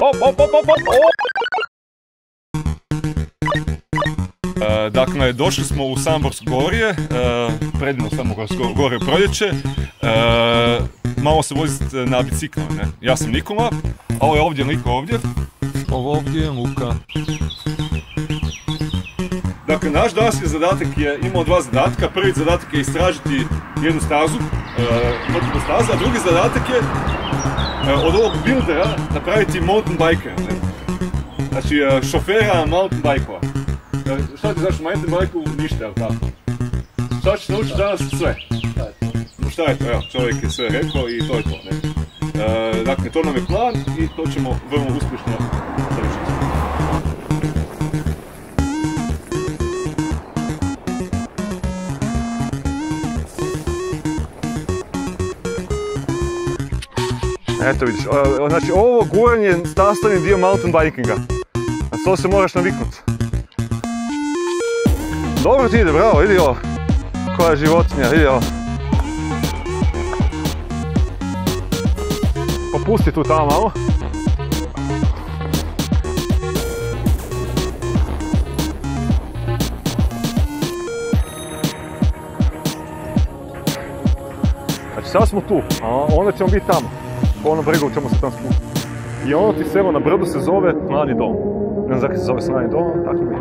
Op, op, op, op, op! E, Dakle, došli smo u Samborsko gorje, e, predivno Samborsko gorje proljeće. E, Malo se voziti na biciklu, ne? Ja sam Nikola, a ovo je ovdje Niko ovdje. Ovo ovdje je Luka. Dakle, naš današnji zadatak je imao dva zadatka. Prvi zadatak je istražiti jednu stazu, e, staza, a drugi zadatak je e, od ovog buildera napraviti mountain biker. Ne? Znači, e, šofera mountain bike-ova. E, šta ti znaš o mountain bike-u? Ništa, jel tako? Šta ćeš naučiti danas? Sve. Šta je to? Evo, čovjek je sve rekao i to je to. Ne? E, dakle, to nam je plan i to ćemo vrlo uspješno Eto vidiš, znači ovo guranje je sastavni dio mountain bikinga. A to se moraš naviknuti. Dobro ti ide, bravo, vidi ovo. Koja životinja, vidi ovo. Popusti tu tamo malo. Znači sad smo tu, a onda ćemo biti tamo. Po onom bregu ćemo se tam spustiti. I ono ti selo na brdu se zove Mladi dom. Ne znam zakaj se zove Mladi dom, tako mi je.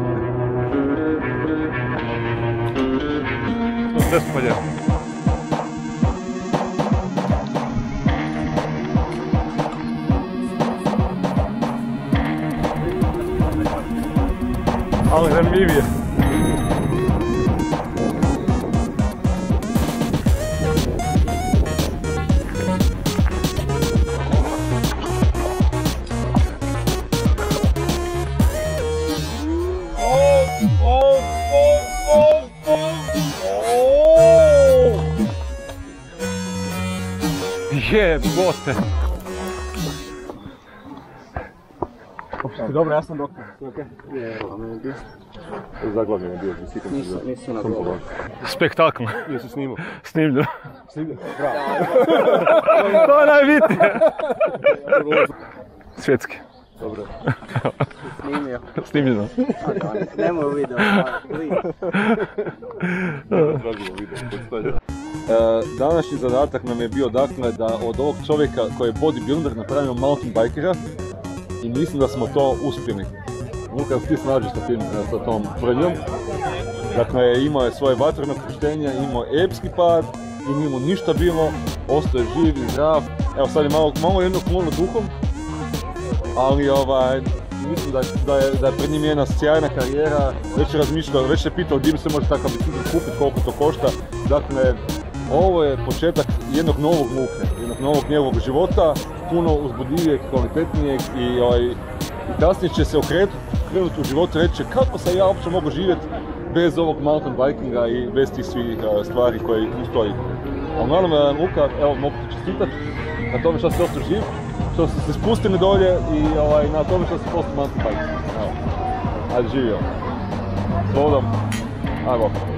Lijepo. Ali zanimljivije. Jebote. Dobro, ja sam doktor. Zaglavljen je bio, Nisu, nisu na dobro. Spektakl. Jesi snimao? Snimljeno. Snimao? Bravo. to je najbitnije. Svjetski. Dobro. Snimio. Snimljeno. Nemoj video. E, današnji zadatak nam je bio dakle da od ovog čovjeka koji je bodybuilder napravimo mountain bikera i mislim da smo to uspjeli. Luka, ti snađeš sa, tim, e, sa tom tvrdnjom. Dakle, imao je svoje vatreno krštenje, imao je epski pad i nije mu ništa bilo, ostao je živ i zdrav. Evo sad je malo, malo jedno klono duhom, ali ovaj, mislim da, da, je, da je pred njim jedna sjajna karijera, već je razmišljao, već je pitao gdje se može takav bicikl kupiti, koliko to košta. Dakle, ovo je početak jednog novog muke, jednog novog njegovog života, puno uzbudljivijeg, kvalitetnijeg i, ovaj, i kasnije će se okrenuti krenuti u životu i reći kako se ja uopće mogu živjeti bez ovog mountain bikinga i bez tih svih eh, stvari koje idu. Ali naravno, eh, Luka, evo mogu ti čestitati na tome što si ostao živ, što ste se spustili dolje i ovaj, na tome što si postao mountain biker. Evo. Ajde živio. Slobodom. Ajmo.